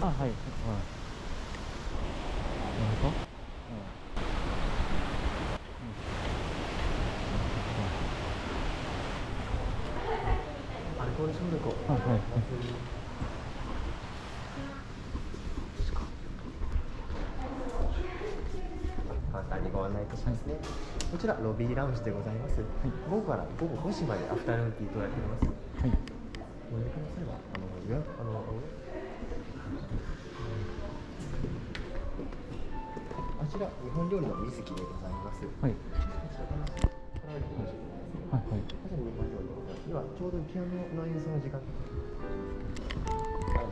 あはい。はいなん。かアルコール消毒をあはい。はい。簡単にご案内いたしますね、こちらロビーラウンジでございます、午後から午後5時までアフタヌーンティーとやっております。はい。ご予約なさればあの予約あのちら日本料理のウイスキーでございます。はい。はいはいこちら日本料理でございます。今ちょうどピアノの演奏の時間あ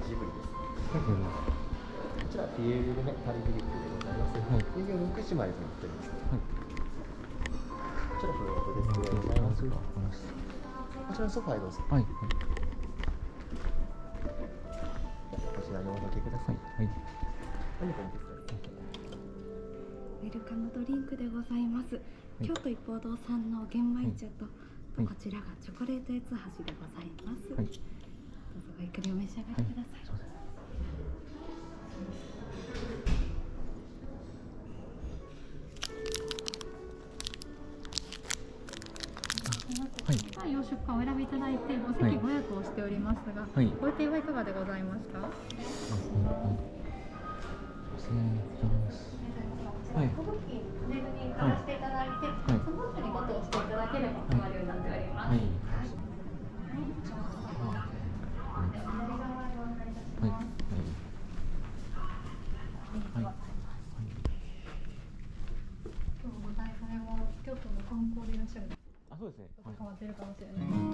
ジブリですはい。こちらピエールメパリグリップでござい。ます。はい。営業6時までとなっております。はい。こちらフロートでござい。ます。こちらのソファへどうぞ。はい。こちらにおかけください。はい。はい。何かルカムドリンクでございます。京都一方堂さんの玄米茶と、はいこちらがチョコレート八つ橋でございます。はい。どうぞごゆっくりお召し上がりください。はい。はい、洋食館お選びいただいて、おはい席ご予約をしておりますが、はい。ご予定はいかがでございますか。あはいはい。失礼いたしますはい小物機ネルにかわしていただいて、はい。その後にごとをしていただければ決まるようになっております。はい。はい。はい。はい。今日ご在来も京都の観光でいらっしゃる。あそうですね。はい。変わってるかもしれない。